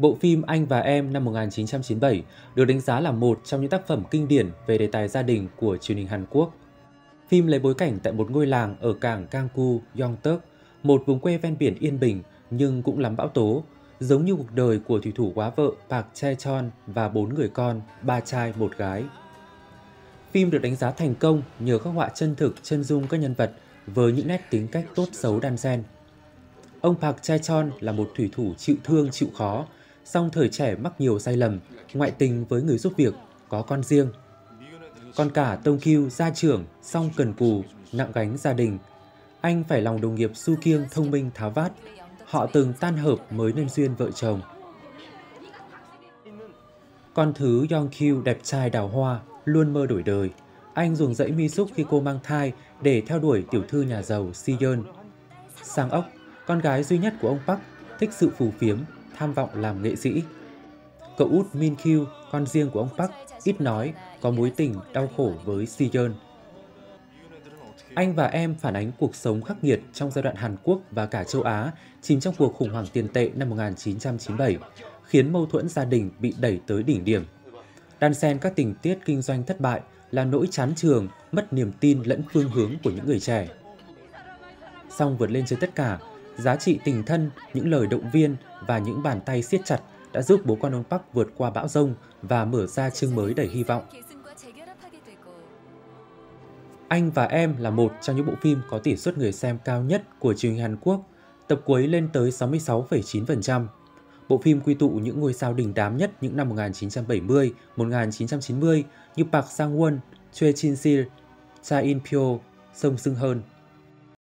Bộ phim Anh và Em năm 1997 được đánh giá là một trong những tác phẩm kinh điển về đề tài gia đình của truyền hình Hàn Quốc. Phim lấy bối cảnh tại một ngôi làng ở cảng Ganggu, Yongteuk, một vùng quê ven biển yên bình nhưng cũng lắm bão tố, giống như cuộc đời của thủy thủ quá vợ Park Chae-chon và bốn người con, ba trai, một gái. Phim được đánh giá thành công nhờ các họa chân thực chân dung các nhân vật với những nét tính cách tốt xấu đan xen. Ông Park Chae-chon là một thủy thủ chịu thương chịu khó, song thời trẻ mắc nhiều sai lầm, ngoại tình với người giúp việc, có con riêng. Còn cả Tông Kiêu gia trưởng, song cần cù, nặng gánh gia đình. Anh phải lòng đồng nghiệp Su Kiêng thông minh tháo vát. Họ từng tan hợp mới nên duyên vợ chồng. Con thứ Yong Kyu đẹp trai đào hoa, luôn mơ đổi đời. Anh dùng dãy mi xúc khi cô mang thai để theo đuổi tiểu thư nhà giàu Si Yeon. Sang ốc, con gái duy nhất của ông Park, thích sự phù phiếm, tham vọng làm nghệ sĩ. Cậu út Min Kyu, con riêng của ông Park, ít nói, có mối tình đau khổ với Si Yeon. Anh và em phản ánh cuộc sống khắc nghiệt trong giai đoạn Hàn Quốc và cả châu Á chìm trong cuộc khủng hoảng tiền tệ năm 1997, khiến mâu thuẫn gia đình bị đẩy tới đỉnh điểm. Đan xen các tình tiết kinh doanh thất bại là nỗi chán trường, mất niềm tin lẫn phương hướng của những người trẻ. Song vượt lên trên tất cả, giá trị tình thân, những lời động viên và những bàn tay siết chặt đã giúp bố con ông Park vượt qua bão rông và mở ra chương mới đầy hy vọng. Anh và Em là một trong những bộ phim có tỷ suất người xem cao nhất của truyền hình Hàn Quốc, tập cuối lên tới 66,9%. Bộ phim quy tụ những ngôi sao đình đám nhất những năm 1970, 1990 như Park Sang-won, Choi Chin-sil, Cha In-pyo, Song Seung-heon.